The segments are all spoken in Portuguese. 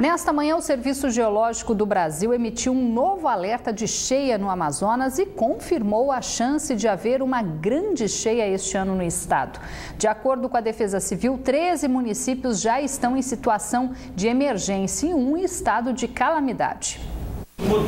Nesta manhã, o Serviço Geológico do Brasil emitiu um novo alerta de cheia no Amazonas e confirmou a chance de haver uma grande cheia este ano no estado. De acordo com a Defesa Civil, 13 municípios já estão em situação de emergência e um estado de calamidade.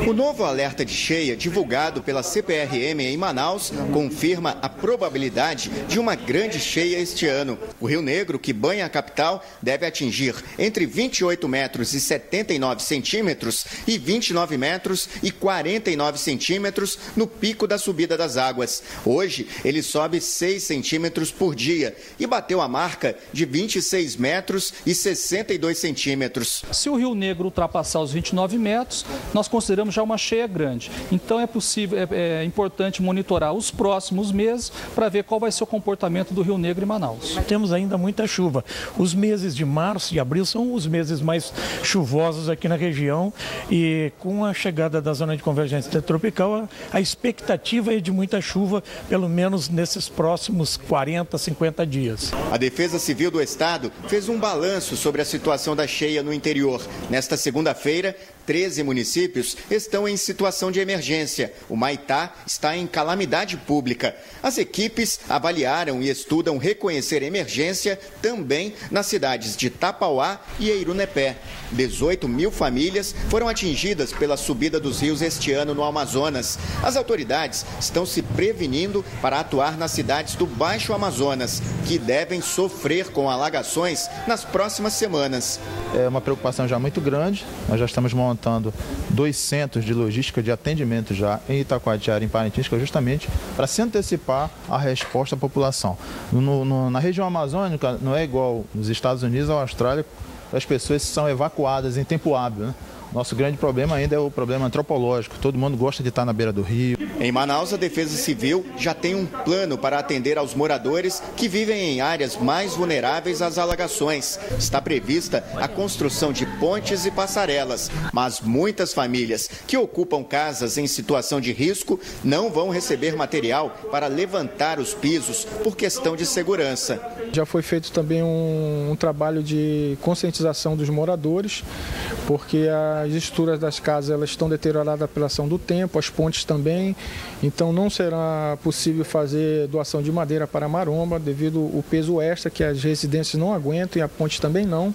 O novo alerta de cheia, divulgado pela CPRM em Manaus, confirma a probabilidade de uma grande cheia este ano. O Rio Negro, que banha a capital, deve atingir entre 28 metros e 79 centímetros e 29 metros e 49 centímetros no pico da subida das águas. Hoje, ele sobe 6 centímetros por dia e bateu a marca de 26 metros e 62 centímetros. Se o Rio Negro ultrapassar os 29 metros, nós conseguimos consideramos já uma cheia grande. Então é possível, é, é importante monitorar os próximos meses para ver qual vai ser o comportamento do Rio Negro e Manaus. Temos ainda muita chuva. Os meses de março e abril são os meses mais chuvosos aqui na região e com a chegada da zona de convergência tropical, a expectativa é de muita chuva, pelo menos nesses próximos 40, 50 dias. A Defesa Civil do Estado fez um balanço sobre a situação da cheia no interior. Nesta segunda-feira, 13 municípios estão em situação de emergência. O Maitá está em calamidade pública. As equipes avaliaram e estudam reconhecer emergência também nas cidades de Tapauá e Eirunepé. 18 mil famílias foram atingidas pela subida dos rios este ano no Amazonas. As autoridades estão se prevenindo para atuar nas cidades do Baixo Amazonas, que devem sofrer com alagações nas próximas semanas. É uma preocupação já muito grande. Nós já estamos montando dois centros de logística de atendimento já em Itacoatiara, em Parintins, justamente para se antecipar a resposta à população. No, no, na região amazônica não é igual nos Estados Unidos ou Austrália, as pessoas são evacuadas em tempo hábil. Né? Nosso grande problema ainda é o problema antropológico. Todo mundo gosta de estar na beira do rio. Em Manaus, a Defesa Civil já tem um plano para atender aos moradores que vivem em áreas mais vulneráveis às alagações. Está prevista a construção de pontes e passarelas, mas muitas famílias que ocupam casas em situação de risco não vão receber material para levantar os pisos por questão de segurança. Já foi feito também um, um trabalho de conscientização dos moradores, porque as estruturas das casas elas estão deterioradas pela ação do tempo, as pontes também. Então não será possível fazer doação de madeira para maromba devido ao peso extra que as residências não aguentam e a ponte também não.